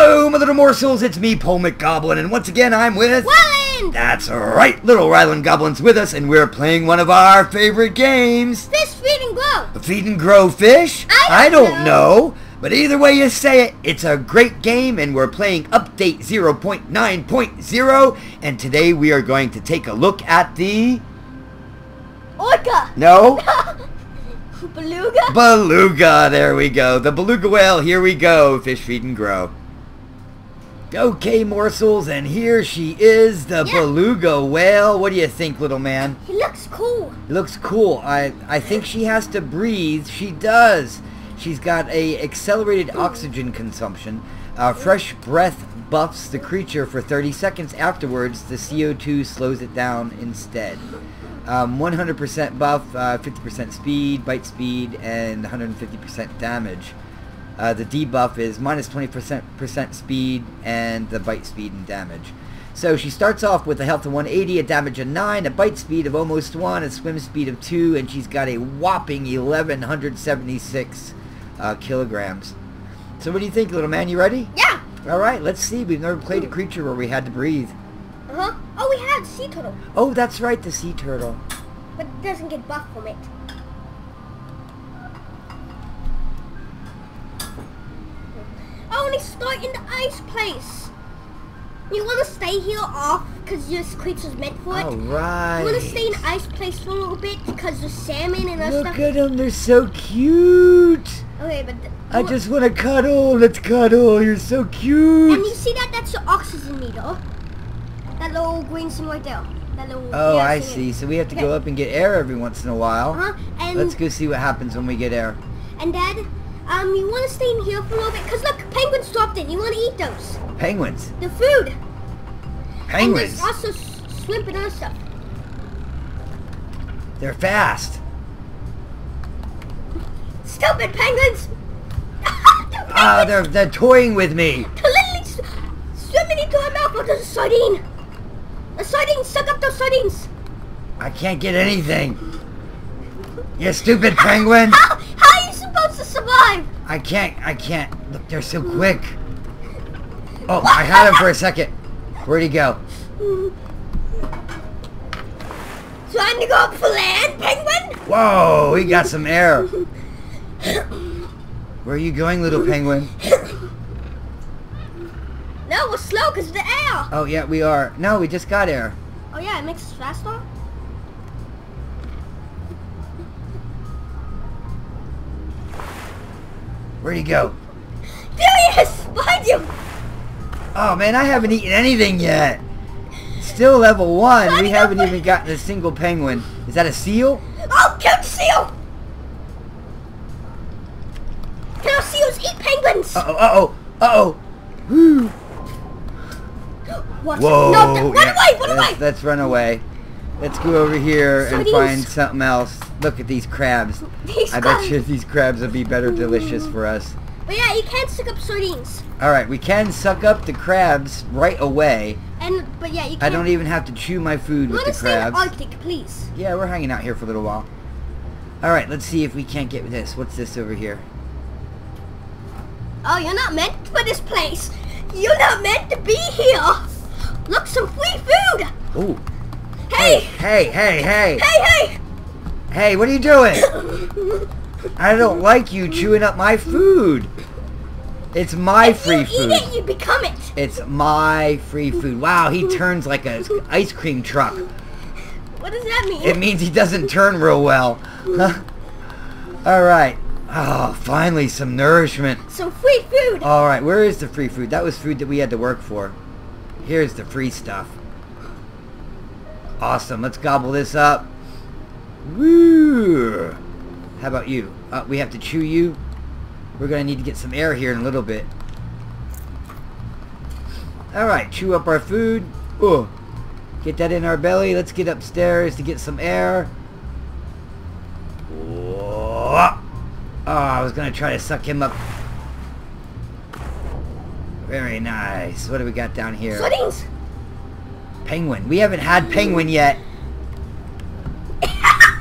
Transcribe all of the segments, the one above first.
Hello, my little morsels. It's me, Polemic Goblin, and once again, I'm with. Ryland! That's right, little Ryland Goblin's with us, and we're playing one of our favorite games. Fish feed and grow. The Feed and grow fish? I don't don't know. But either way you say it, it's a great game, and we're playing Update 0.9.0. And today we are going to take a look at the. Orca. No? Beluga. Beluga, there we go. The beluga whale, here we go. Fish, feed, and grow. Okay, morsels, and here she is, the Yeah. beluga whale. What do you think, little man? he looks cool. Looks cool. I, I think she has to breathe. She does. She's got a accelerated oxygen consumption. Uh, fresh breath buffs the creature for 30 seconds. Afterwards, the CO2 slows it down instead. Um, 100% buff, uh, 50% speed, bite speed, and 150% damage. Uh, the debuff is minus 20% speed and the bite speed and damage. So she starts off with a health of 180, a damage of 9, a bite speed of almost 1, a swim speed of 2, and she's got a whopping 1176 uh, kilograms. So what do you think, little man? You ready? Yeah. All right, let's see. We've never played a creature where we had to breathe. Uh huh. Oh, we had sea turtle, Oh, that's right, the sea turtle. but it doesn't get buff from it. Start in the ice place. You want to stay here off because this creature's meant for it. All You want to stay in the ice place for a little bit because there's salmon and Look stuff. at them, they're so cute. Okay, but I just want to cuddle. Let's cuddle. You're so cute. And you see that? That's the oxygen meter. That little green thing right there. Oh, yeah, I see. So we have to go up and get air every once in a while. Uh-huh. And Let's go see what happens when we get air. and Dad, um, you want to stay in here for a little bit? Cause look, penguins dropped in. You want to eat those? Penguins. The food. And Penguins. there's also s- shrimp and other stuff. They're fast. Stupid penguins! the Ah, penguins! they're they're toying with me. They're literally swimming into our mouth like a sardine. A sardine, suck up those sardines. I can't get anything. You stupid penguin. How, how are you supposed to survive? I can't. I can't. Look, they're so quick. Oh, I had him for a second. Where'd he go? Trying to go up for land, penguin? Whoa, he got some air. Where are you going, little penguin? No, we're slow because of the air. Oh, yeah, we are. No, we just got air. Oh yeah, it makes us faster. Where'd he go? There he is! Behind you! Oh, man, I haven't eaten anything yet. Still level one. We haven't even gotten a single penguin. Is that a seal? Oh, the seal! Can seals eat penguins? Uh-oh, uh-oh, uh-oh. Whew. Whoa. it. No, th- run yeah, away, run let's, away! let's run away. Let's go over here and find something else. Look at these crabs. These I bet you these crabs will be better delicious for us. But yeah, you can't stick up sardines. Alright, we can suck up the crabs right away. And, but yeah, you can't. I don't even have to chew my food You with the to stay in the crabs. Arctic, please. Yeah, we're hanging out here for a little while. Alright, let's see if we can't get this. What's this over here? Oh, you're not meant for this place. You're not meant to be here. Look, some free food. Ooh. Hey, Hey, hey, hey. hey, hey. Hey, what are you doing? I don't like you chewing up my food. It's my if free you food. eat it, you become it. It's my free food. Wow, he turns like a ice cream truck. What does that mean? It means he doesn't turn real well. All right. Oh, finally some nourishment. some free food. All right, where is the free food? That was food that we had to work for. Here's the free stuff. Awesome. Let's gobble this up. Woo! How about you? Uh, we have to chew you. We're gonna need to get some air here in a little bit. All right, chew up our food. Oh, get that in our belly. Let's get upstairs to get some air. Oh, I was gonna try to suck him up. Very nice. What do we got down here? Sardines. Penguin. We haven't had penguin yet.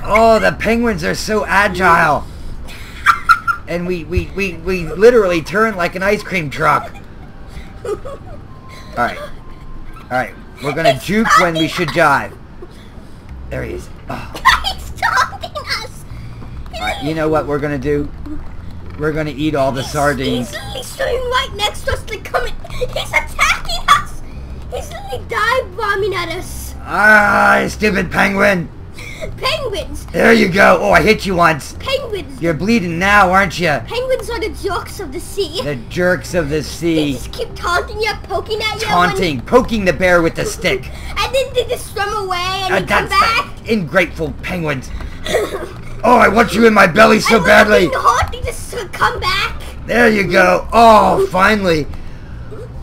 Oh, the penguins are so agile. And we, we, we, we literally turn like an ice cream truck. Alright. Alright. We're gonna juke when we should jive. There he is. Oh. He's taunting us. Alright, you know what we're gonna do? We're gonna eat all the sardines. He's literally swimming right next to us, like coming. He's us. Literally dive bombing at us. Ah, stupid penguin! Penguins. There you go. Oh, I hit you once. Penguins. You're bleeding now, aren't you? Penguins are the jerks of the sea. The jerks of the They sea. just keep taunting you, poking at you. Taunting, poking the bear with the stick. And then they just swim away and Uh, they come back. ingrateful penguins. Oh, I want you in my belly so they're badly. hot, they just uh, come back. There you go. Oh, finally.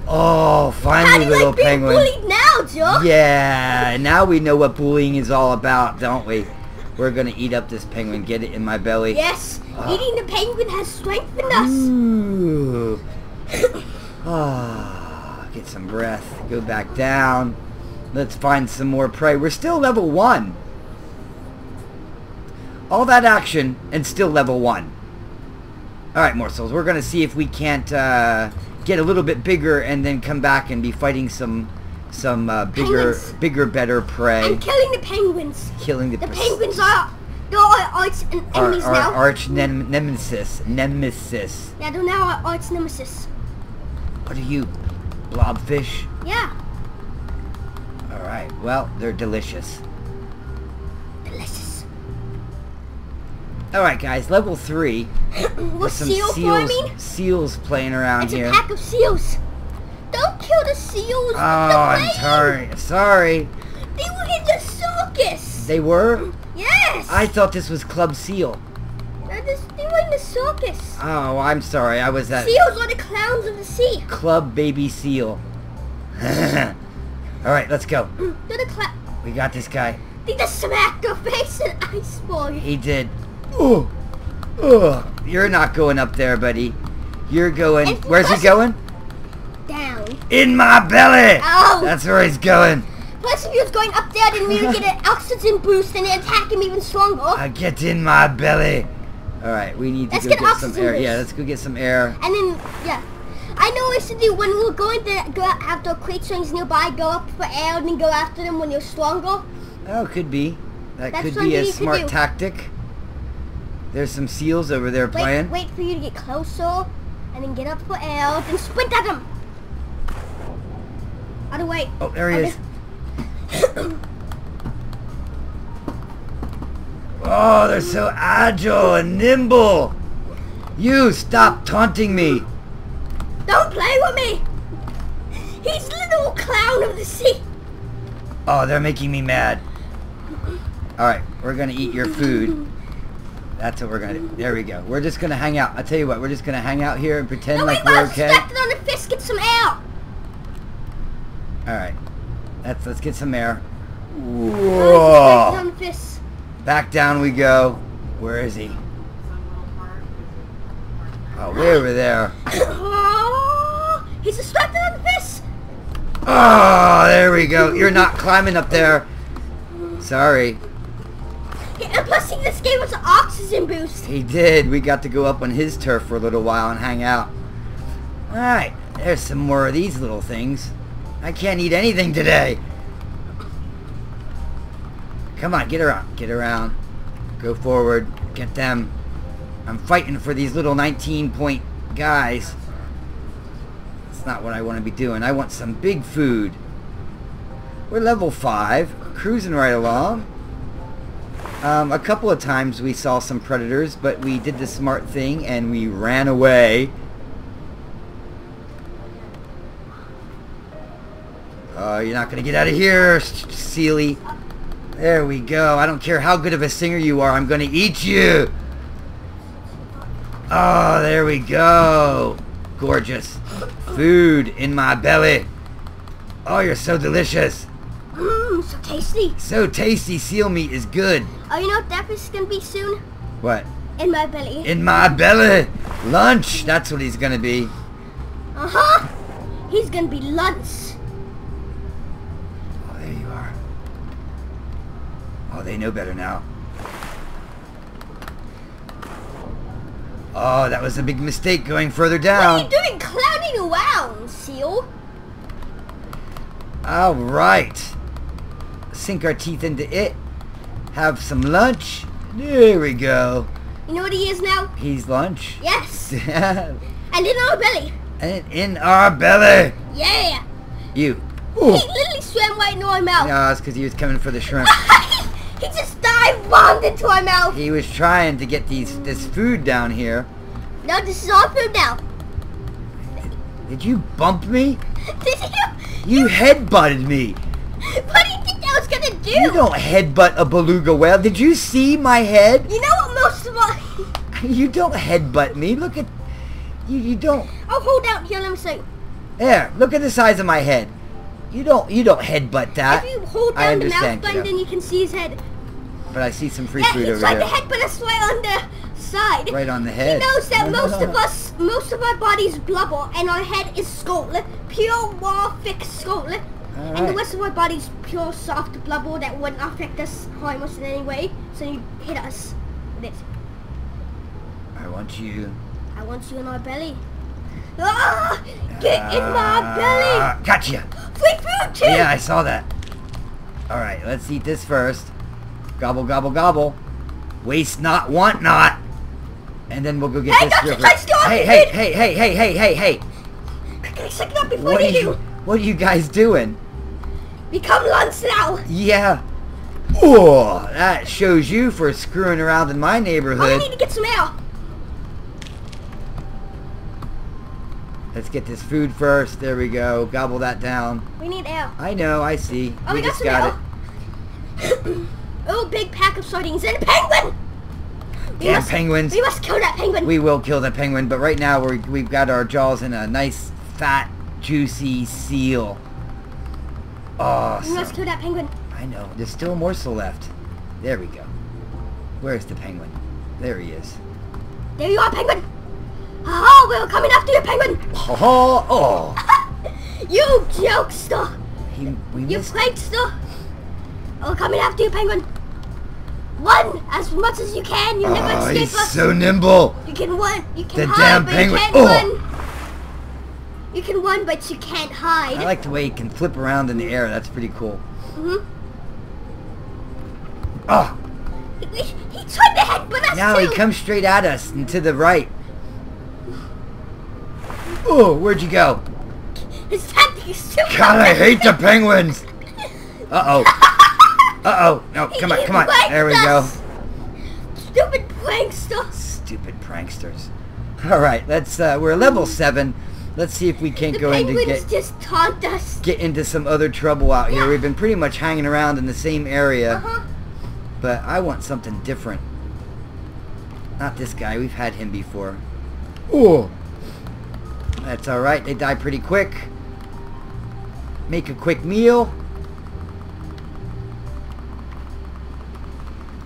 Oh, finally, little like penguin. bullied now, Joe? Yeah, now we know what bullying is all about, don't we? We're gonna eat up this penguin, get it in my belly. Yes, Ah. eating the penguin has strengthened us. Ooh. Ah, get some breath. Go back down. Let's find some more prey. We're still level one. All that action and still level one. All right, morsels. We're gonna see if we can't uh, get a little bit bigger and then come back and be fighting some some uh, bigger, Penguins. bigger, better prey. I'm killing the penguins. Killing the, penguins. The penguins are they're our arch en- our, our now. arch nem- nemesis. Nemesis. yeah, they're now our arch nemesis. What are you, blobfish? Yeah, All right. Well, they're delicious. All right, guys. Level three. We're some seal seals, farming. seals playing around It's here. a pack of seals. Don't kill the seals. Oh, They're I'm sorry. Sorry. They were in the circus. They were. yes. I thought this was Club Seal. Just, they were in the circus. Oh, I'm sorry. I was at Seals are the clowns of the sea. Club Baby Seal. All right, let's go. They're the cla- We got this guy. They just smacked her face in ice ball. He did. Oh, oh. You're not going up there, buddy. You're going. Where's he going? Down. In my belly. Oh. That's where he's going. Plus, if he was going up there, then we would get an oxygen boost and attack him even stronger. I get in my belly. All right, we need to Let's go get get, some air. boost. Yeah, let's go get some air. And then, yeah. I know what I should do when we're going to go after swings nearby, go up for air and then go after them when you're stronger. Oh, could be. That That's could be a smart tactic. There's some seals over there Wait, playing. wait for you to get closer and then get up for air, then sprint at them. Out the way. Oh, there he is. Oh, they're so agile and nimble. You stop taunting me. Don't play with me! He's little clown of the sea. Oh, they're making me mad. All right, we're gonna eat your food. That's what we're gonna do. There we go. We're just gonna hang out. I tell you what, we're just gonna hang out here and pretend No, like we we're okay. distracted on the fist, get some air. All right, let's let's get some air. Whoa! on the fist. Back down we go. Where is he? Oh, way over there. Oh, he's distracted on the fist. Oh, there we go. You're not climbing up there. Sorry. And plus, he just gave us an oxygen boost. He did. We got to go up on his turf for a little while and hang out. Alright, there's some more of these little things. I can't eat anything today. Come on, get around. Get around. Go forward. Get them. I'm fighting for these little 19 point guys. It's not what I want to be doing. I want some big food. We're level 5. Cruising right along. Um, a couple of times we saw some predators, but we did the smart thing and we ran away. Oh, you're not going to get out of here, Sealy. There we go. I don't care how good of a singer you are. I'm going to eat you. Oh, there we go. Gorgeous. Food in my belly. Oh, you're so delicious. So tasty. So tasty. Seal meat is good. Oh, you know what that is gonna be soon? What? In my belly. In my belly. Lunch. That's what he's gonna be. Uh huh. He's gonna be lunch. Oh, there you are. Oh, they know better now. Oh, that was a big mistake going further What are you down. doing, clowning around, Seal? seal. All right. Sink our teeth into it. Have some lunch. There we go. You know what he is now? He's lunch. Yes. and in our belly. And in our belly. Yeah. You. He literally swam right into our mouth. No, it's because he was coming for the shrimp. he just dived bombed into our mouth. He was trying to get these this food down here. No, this is our food now. Did you bump me? Did you? You headbutted me. Do you think that was gonna do? You don't headbutt a beluga whale. Did you see my head? You know what most of my... You don't headbutt me. Look at you. You don't. I'll hold out here, let me see. There. Look at the size of my head. You don't. You don't headbutt that. if you hold down the mouse button, kiddo. then you can see his head. But I see some free yeah, food he over tried here. to headbutt us right on the side. Right on the head. He knows that No, no, most no, of us, most of our body's blubber, and our head is skull, pure raw, thick skull, and the rest of our body's pure, soft blubber that wouldn't affect us harm us in any way. So you hit us with it. I want you. I want you in our belly. Ah! Get in my Ah, Gotcha. belly! Free food too! Yeah, I saw that. All right, let's eat this first. Gobble, gobble, gobble. Waste not, want not. And then we'll go get Hey, this river. Hey, hey, hey, hey, hey, hey, hey, hey. Quickly, suck it up before What you, do! what are you guys doing? Become lunch now! Yeah. Oh, that shows you for screwing around in my Oh, we neighborhood. need to get some air! Let's get this food first. There we go. Gobble that down. We need air. I know, I see. Oh, we, got just some got it. oh, big pack of sardines and a penguin! We Damn must, penguins. We must kill that penguin. We will kill the penguin, but right now we're, we've got our jaws in a nice, fat, juicy seal. We must kill that penguin. I know. There's still a morsel left. There we go. Where's the penguin? There he is. There you are, penguin! Oh, we're coming after you, penguin! Oh, oh. you jokester! He, we You missed. prankster! We're coming after you, penguin! Run as much as you can. You never Oh, escape he's us. so nimble. You can run. You can The hide, damn but penguin- you can't Oh. run. You can run, but you can't hide. I like the way he can flip around in the air. That's pretty cool. hmm Oh, He, he tried to headbutt us now too. he comes straight at us and to the right. Oh, where'd you go? His tactic is too God, I hate the penguins. Uh-oh. Uh-oh. No, come on, come on. There we go. Stupid pranksters. Stupid pranksters. All right, let's. Uh, we're level seven. Let's see if we can't The go into get just taunt us. get into some other trouble out here. We've been pretty much hanging around in the same area, Uh-huh. but I want something different. Not this guy. We've had him before. Oh, that's all right. They die pretty quick. Make a quick meal.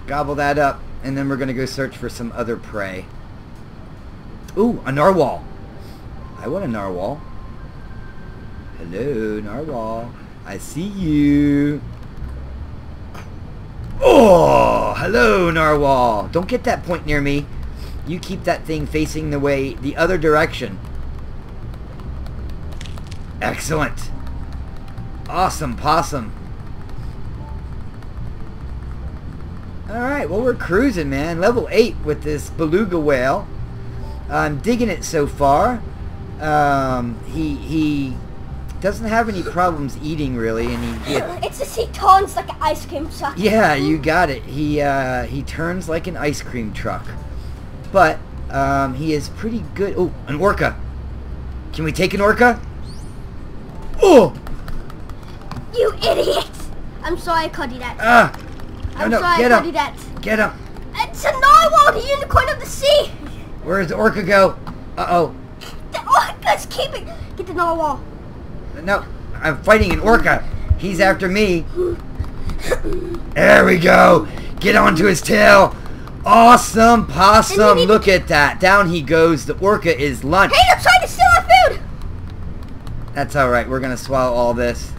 Gobble that up, and then we're gonna go search for some other prey. Ooh, a narwhal. I want a narwhal. Hello, narwhal. I see you. Oh, hello, narwhal. Don't get that point near me. You keep that thing facing the way, the other direction. Excellent. Awesome, possum. Alright, well we're cruising, man. Level 8 with this beluga whale. I'm digging it so far. Um, he, he doesn't have any problems eating, really, and he, he It's just he turns like an ice cream truck. yeah, you got it. He uh, he turns like an ice cream truck, but um, he is pretty good. Oh, an orca. Can we take an orca? Oh, You idiot! I'm sorry I called you that. ah! No, I'm no, sorry get I called you that. Get him! It's a narwhal, the unicorn of the sea! Where does the orca go? Uh The orca's keeping... Get the narwhal. No, I'm fighting an orca. He's after me. There we go. Get onto his tail. Awesome possum. And you need- Look at that. Down he goes. The orca is lunch. Hey, I'm trying to steal our food! That's all right. We're gonna swallow all this.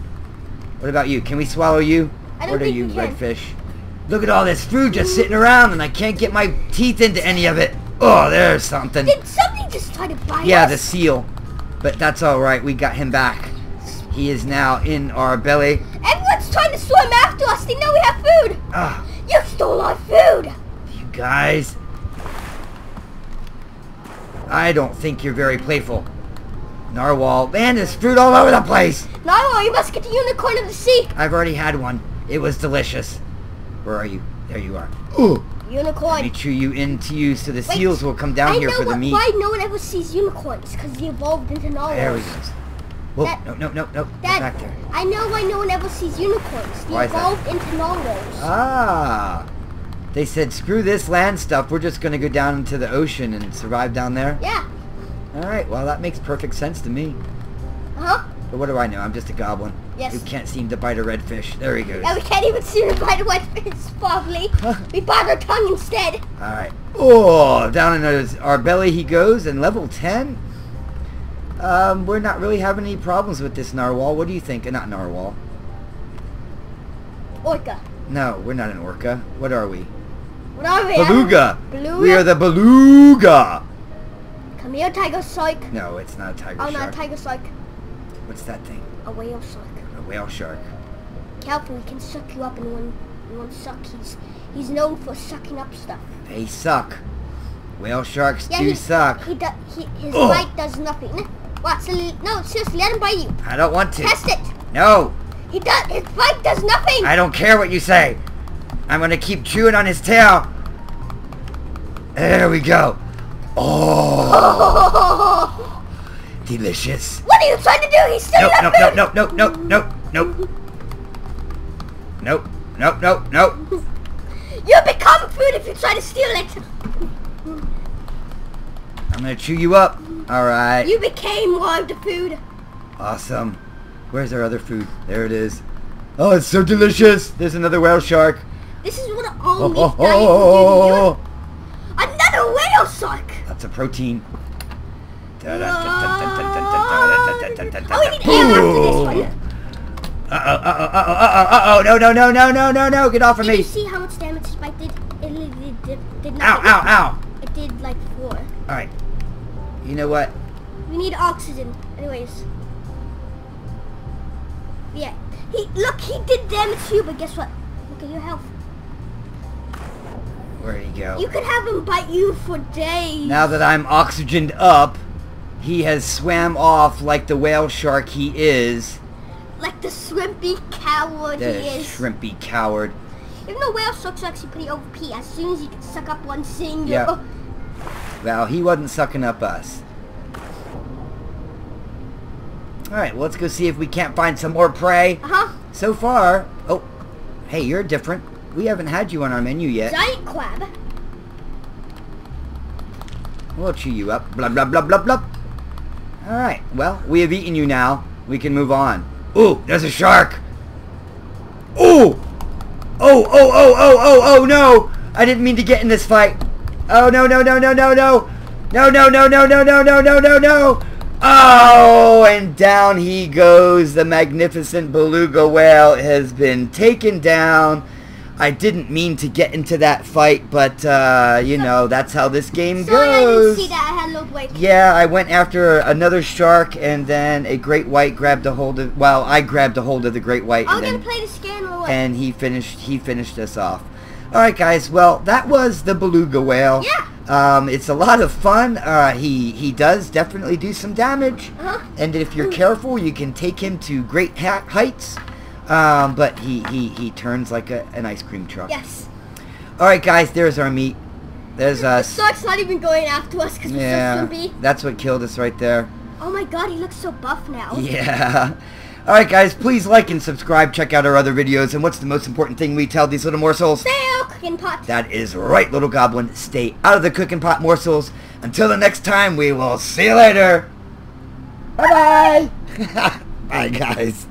What about you? Can we swallow you? I don't or do think you we can. redfish? Look at all this food just sitting around, and I can't get my teeth into any of it. Oh, there's something. Did something just try to bite Yeah, us? the seal. But that's alright, we got him back. He is now in our belly. Everyone's trying to swim after us. They know we have food. Ah, You stole our food. you guys. I don't think you're very playful. Narwhal, man, there's fruit all over the place. Narwhal, you must get the unicorn of the sea. I've already had one. It was delicious. Where are you? There you are. Ooh. Unicorn. chew you into you so the Wait, seals will come down I here for the meat. why no one ever sees unicorns. Because they evolved into narwhals. There he goes. Whoa, That- no, no, no, no. Dad, back there. I know why no one ever sees unicorns. They Why evolved into narwhals. Ah. They said, screw this land stuff. We're just going to go down into the ocean and survive down there. yeah. All right. Well, that makes perfect sense to me. Uh-huh. But what do I know? I'm just a goblin. Yes. Who can't seem to bite a red fish. There he goes. Now we can't even see the bite of white fish, probably. we bite our tongue instead. All right. Oh, down in his, our belly he goes, and level 10? Um, we're not really having any problems with this narwhal. What do you think? Uh, Not narwhal. Orca. No, we're not an orca. What are we? What are we? Beluga. Beluga. We are the beluga. Come here, tiger shark. No, it's not a tiger Oh, shark. not a tiger shark. What's that thing? A whale shark. A whale shark. Careful, he can suck you up in one, in one suck. He's, he's known for sucking up stuff. They suck. Whale sharks Yeah, do he, suck. He, do, he his Ugh. bite does nothing. What? No, seriously, let him bite you. I don't want to. Test it. No, He does. His bite does nothing. I don't care what you say. I'm gonna keep chewing on his tail. There we go. Oh, delicious. what are you trying to do? He's still Nope, not nope, food. nope, nope, nope, nope, nope, nope. Nope, nope, nope, nope. You become food if you try to steal it. I'm gonna chew you up. All right. You became more of the food. Awesome. Where's our other food? There it is. Oh, it's so delicious. There's another whale shark. This is what all Oh, meat oh, oh, do to oh, you. Another whale shark. That's a protein. Oh, we need air after this one. Uh-oh, uh-oh, uh-oh, uh-oh, uh-oh, no, no, no, no, no, no, no, get off of Did you me. see how much damage bite did? It literally did, did Ow, nothing. ow, ow. It did like four. All right. You know what? We need oxygen. Anyways. Yeah. He look, he did damage to you, but guess what? Look at your health. Where'd he go? You could have him bite you for days. Now that I'm oxygened up, he has swam off like the whale shark he is. Like the shrimpy coward That he is. The shrimpy coward. Even though whale sharks are actually pretty OP, as soon as you can suck up one single... you're... Yeah. Well, he wasn't sucking up us. Alright, well, let's go see if we can't find some more prey. Uh-huh. So far... Oh, hey, you're different. We haven't had you on our menu yet. Giant crab. We'll chew you up. Blah, blah, blah, blah, blah. Alright, well, we have eaten you now. We can move on. Ooh, there's a shark! Ooh! Oh, oh, oh, oh, oh, oh, no! I didn't mean to get in this fight. Oh, no, no, no, no, no, no! No, no, no, no, no, no, no, no, no, no! Oh, and down he goes. The magnificent beluga whale has been taken down. I didn't mean to get into that fight, but, uh, you know, that's how this game Sorry, I didn't goes. see that. I had low weight. Yeah, I went after another shark, and then a great white grabbed a hold of. Well, I grabbed a hold of the great white, I'm and gonna play the scan and he finished. He finished us off. All right, guys. Well, that was the beluga whale. Yeah. Um, it's a lot of fun. Uh, he he does definitely do some damage, Uh-huh. and if you're careful, you can take him to great ha- heights. Um, but he, he, he turns like a, an ice cream truck. Yes. All right, guys. There's our meat. There's The us. shark's not even going after us because Yeah, we're so slumpy. that's what killed us right there. Oh my god, he looks so buff now. Yeah. Alright guys, please like and subscribe, check out our other videos, and what's the most important thing we tell these little morsels? Stay out, cooking pot. That is right, little goblin. Stay out of the cooking pot morsels. Until the next time, we will see you later. Bye-bye. Bye, guys.